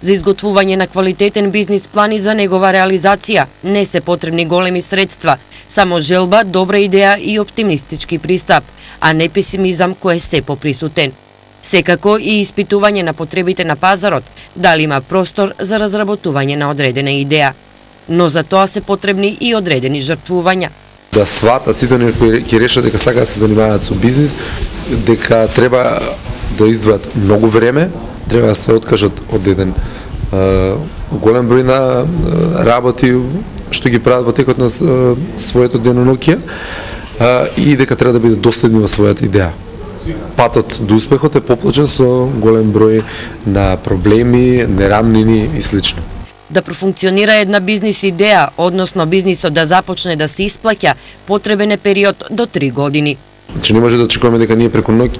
За изготвување на квалитетен бизнис план и за негова реализација не се потребни големи средства, само желба, добра идеја и оптимистички пристап, а не песимизам кој е се поприсутен. Секако и испитување на потребите на пазарот, дали има простор за разработување на одредена идеја. Но за тоа се потребни и одредени жртвувања. Да сватат сите оние кои ќе решат дека сакаат да се занимаваат со бизнис, дека треба да издвојат многу време, треба да се откажат од еден голем број на работи што ги прават во текот на своето деноноќие и дека треба да биде доследни во својата идеја. Патот до успехот е поплачен со голем број на проблеми, нерамнини и слично. Да профункционира една бизнис идеја, односно бизнисот да започне да се исплаќа, потребен е период до 3 години. Значи не може да очекуваме дека ние преку ноќ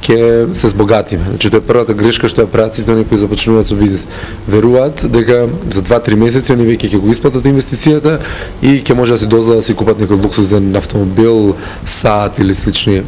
ќе се збогатиме. Значи тоа е првата грешка што ја прават сите оние кои започнуваат со бизнис. Веруваат дека за 2-3 месеци они веќе ќе го исплатат инвестицијата и ќе може да си доза да си купат некој луксузен автомобил, саат или слични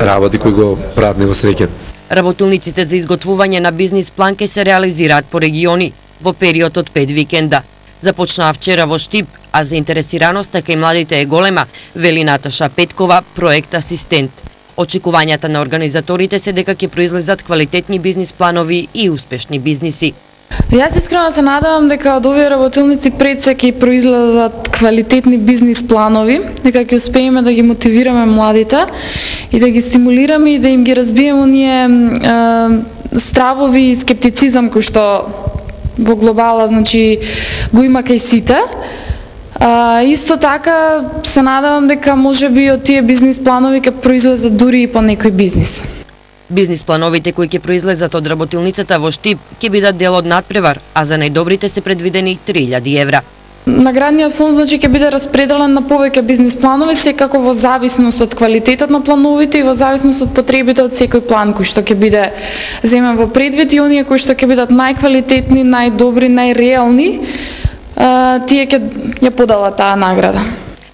работи кои го прават него среќен. Работилниците за изготвување на бизнис план ќе се реализираат по региони во период од 5 викенда. Започнаа вчера во Штип, а заинтересираноста така кај младите е голема, вели Наташа Петкова, проект асистент. Очекувањата на организаторите се дека ќе произлезат квалитетни бизнис планови и успешни бизниси. Јас искрено се надевам дека од овие работилници пред се ќе произлезат квалитетни бизнис планови, дека ќе успееме да ги мотивираме младите и да ги стимулираме и да им ги разбиеме оние е, стравови и скептицизам кој што во глобала значи го има кај сите. А, исто така се надевам дека може би од тие бизнис планови ќе произлезат дури и по некој бизнис. Бизнис плановите кои ќе произлезат од работилницата во Штип ќе бидат дел од надпревар, а за најдобрите се предвидени 3000 евра. Наградниот фонд значи ќе биде распределен на повеќе бизнис планови секако во зависност од квалитетот на плановите и во зависност од потребите од секој план кој што ќе биде земен во предвид и оние кои што ќе бидат најквалитетни, најдобри, најреални, тие ќе ја подала таа награда.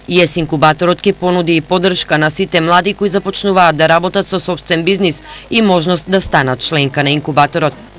ЕС инкубаторот ќе понуди и поддршка на сите млади кои започнуваат да работат со собствен бизнис и можност да станат членка на инкубаторот.